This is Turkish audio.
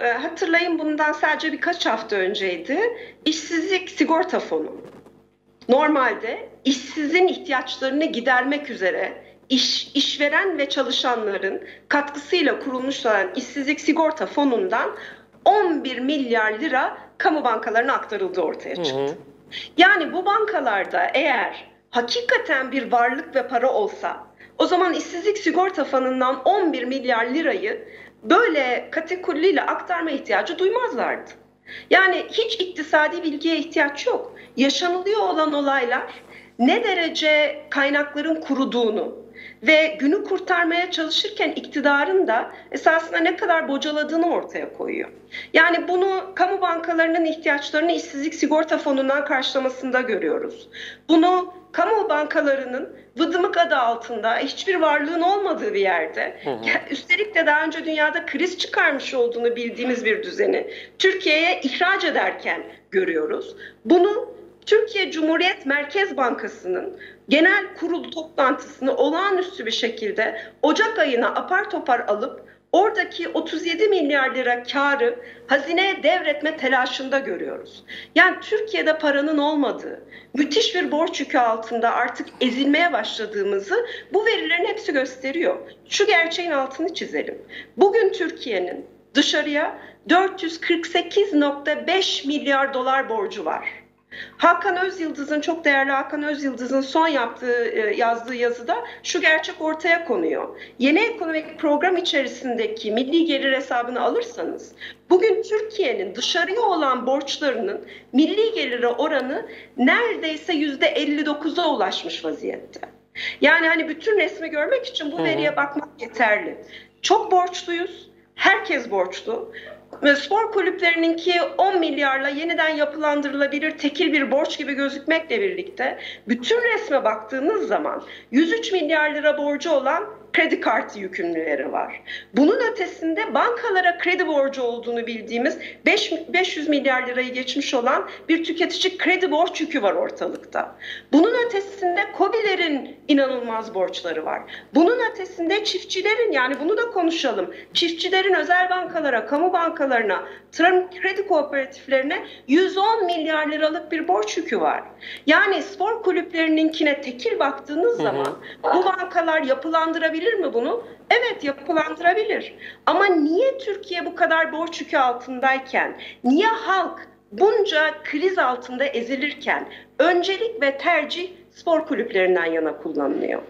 E, hatırlayın bundan sadece birkaç hafta önceydi. İşsizlik sigorta fonu. Normalde işsizin ihtiyaçlarını gidermek üzere iş, işveren ve çalışanların katkısıyla kurulmuş olan işsizlik sigorta fonundan 11 milyar lira kamu bankalarına aktarıldığı ortaya çıktı. Hı hı. Yani bu bankalarda eğer hakikaten bir varlık ve para olsa o zaman işsizlik sigorta fonundan 11 milyar lirayı böyle kategoriyle aktarma ihtiyacı duymazlardı. Yani hiç iktisadi bilgiye ihtiyaç yok. Yaşanılıyor olan olaylar ne derece kaynakların kuruduğunu ve günü kurtarmaya çalışırken iktidarın da esasında ne kadar bocaladığını ortaya koyuyor. Yani bunu kamu bankalarının ihtiyaçlarını işsizlik sigorta fonundan karşılamasında görüyoruz. Bunu kamu bankalarının vıdımık adı altında hiçbir varlığın olmadığı bir yerde hı hı. üstelik de daha önce dünyada kriz çıkarmış olduğunu bildiğimiz bir düzeni Türkiye'ye ihraç ederken görüyoruz. Bunu Türkiye Cumhuriyet Merkez Bankası'nın genel kurul toplantısını olağanüstü bir şekilde Ocak ayına apar topar alıp oradaki 37 milyar lira karı hazineye devretme telaşında görüyoruz. Yani Türkiye'de paranın olmadığı, müthiş bir borç yükü altında artık ezilmeye başladığımızı bu verilerin hepsi gösteriyor. Şu gerçeğin altını çizelim. Bugün Türkiye'nin dışarıya 448.5 milyar dolar borcu var. Hakan Özyıldız'ın çok değerli Hakan Özyıldız'ın son yaptığı e, yazdığı yazıda şu gerçek ortaya konuyor. Yeni ekonomik program içerisindeki milli gelir hesabını alırsanız bugün Türkiye'nin dışarıya olan borçlarının milli gelire oranı neredeyse yüzde 59'a ulaşmış vaziyette. Yani hani bütün resmi görmek için bu veriye bakmak yeterli. Çok borçluyuz. Herkes borçlu. Spor kulüplerininki 10 milyarla yeniden yapılandırılabilir tekil bir borç gibi gözükmekle birlikte bütün resme baktığınız zaman 103 milyar lira borcu olan kredi kartı yükümlüleri var. Bunun ötesinde bankalara kredi borcu olduğunu bildiğimiz 5, 500 milyar lirayı geçmiş olan bir tüketici kredi borç yükü var ortalıkta. Bunun ötesinde COBİ'lerin inanılmaz borçları var. Bunun ötesinde çiftçilerin yani bunu da konuşalım. Çiftçilerin özel bankalara, kamu bankalarına, tarım kredi kooperatiflerine 110 milyar liralık bir borç yükü var. Yani spor kulüplerininkine tekil baktığınız hı hı. zaman bu bankalar yapılandırabilir yapılandırabilir mi bunu? Evet yapılandırabilir. Ama niye Türkiye bu kadar borç yükü altındayken, niye halk bunca kriz altında ezilirken öncelik ve tercih spor kulüplerinden yana kullanılıyor?